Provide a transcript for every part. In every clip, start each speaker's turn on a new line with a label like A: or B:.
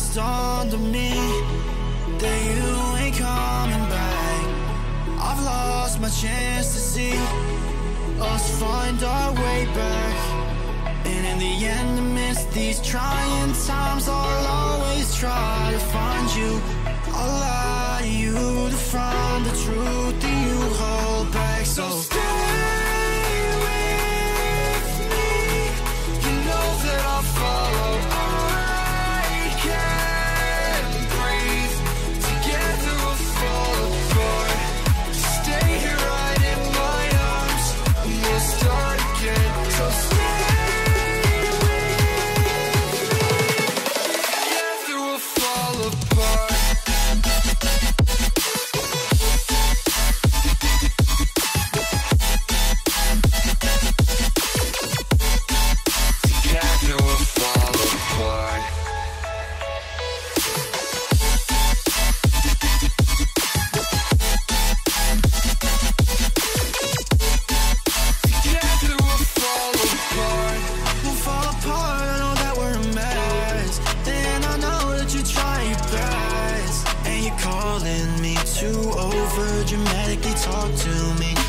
A: it's dawned on me that you ain't coming back. I've lost my chance to see us find our way back. And in the end, amidst these trying times, I'll always try to find you. I'll lie to you to find the truth that you hold back. So. stay. talk to me.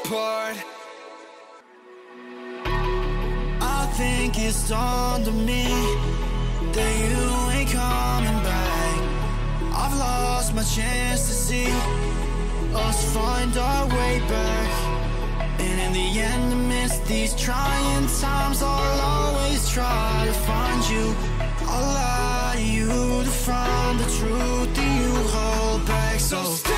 A: apart. I think it's on to me that you ain't coming back. I've lost my chance to see us find our way back. And in the end, amidst these trying times, I'll always try to find you. I'll lie to you to find the truth that you hold back. So stay.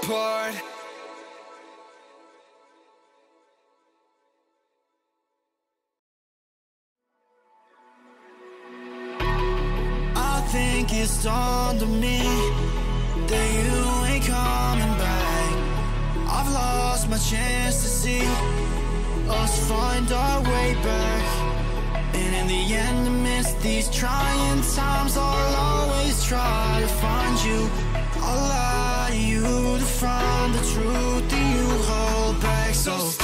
A: Apart. I think it's on me that you ain't coming back. I've lost my chance to see us find our way back. And in the end, amidst these trying times, I'll always try to find you. I'll lie to you find the truth that you hold back. So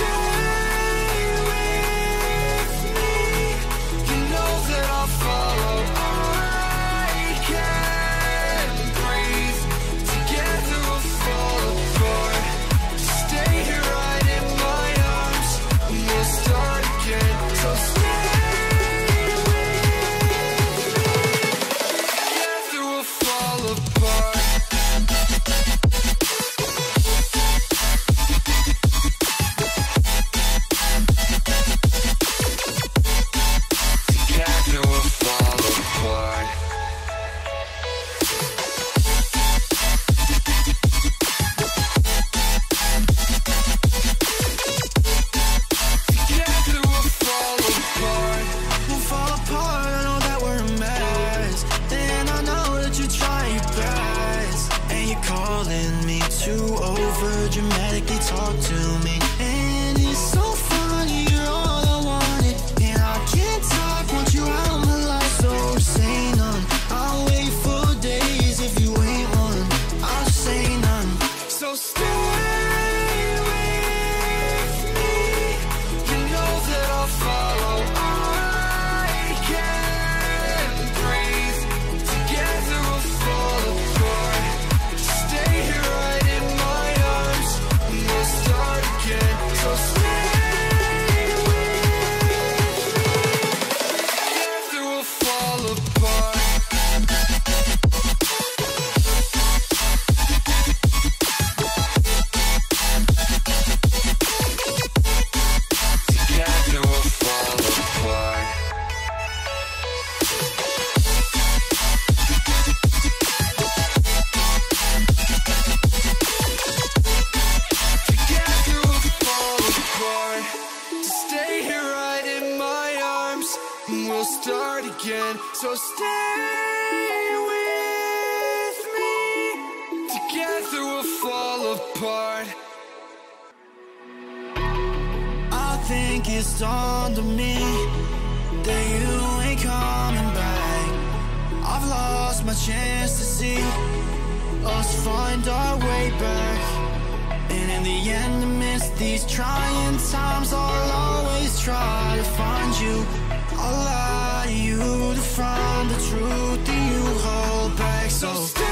A: So stay with me. Together we'll fall apart. I think it's on me that you ain't coming back. I've lost my chance to see us find our way back. And in the end, amidst these trying times, I'll always try to find you. I'll lie you to find the truth that you hold back. So stay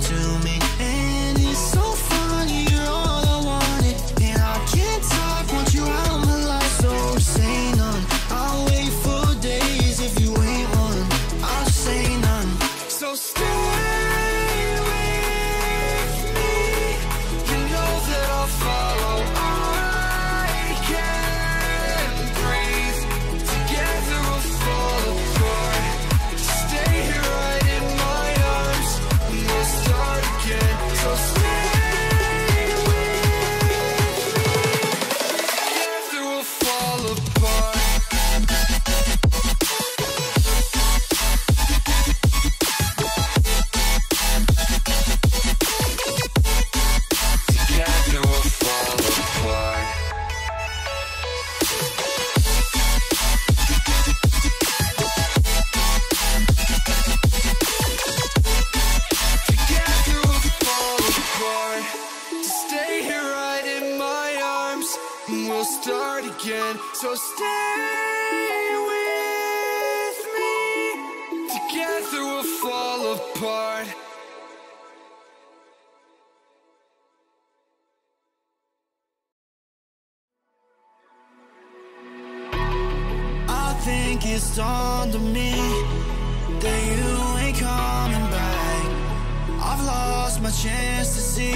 A: to me. So stay with me. Together we'll fall apart. I think it's dawned on me that you ain't coming back. I've lost my chance to see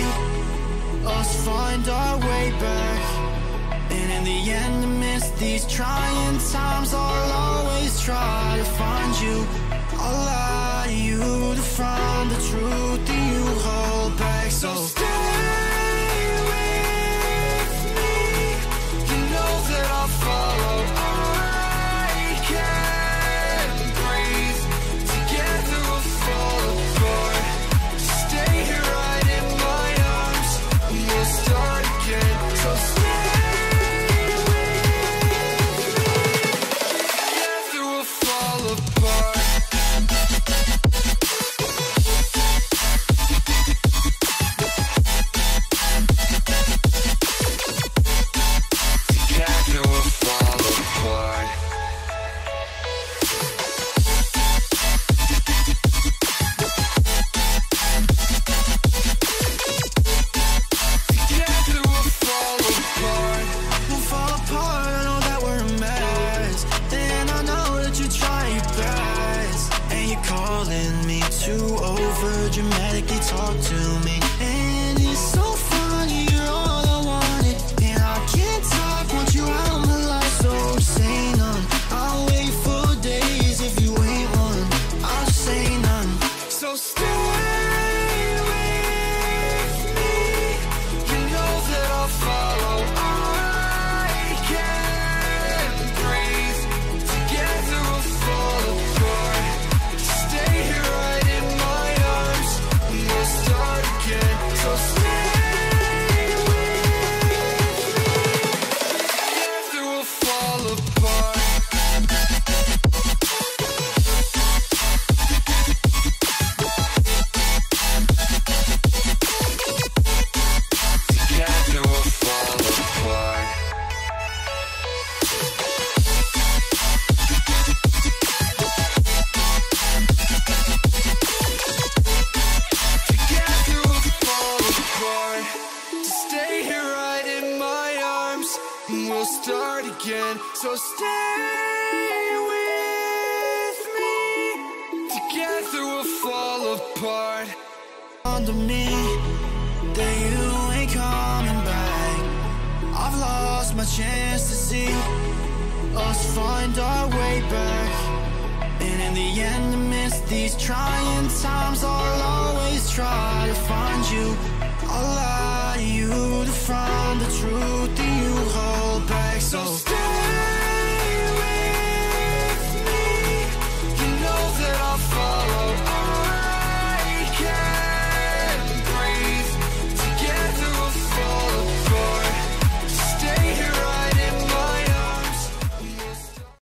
A: us find our way back. And in the end, these trying times, I'll always try to find you. I'll lie to you to find the truth that you hold back. So stay start again. So stay with me. Together we'll fall apart. Under me, that you ain't coming back. I've lost my chance to see us find our way back. And in the end, amidst these trying times, I'll always try to find you. I'll lie to you to find the truth.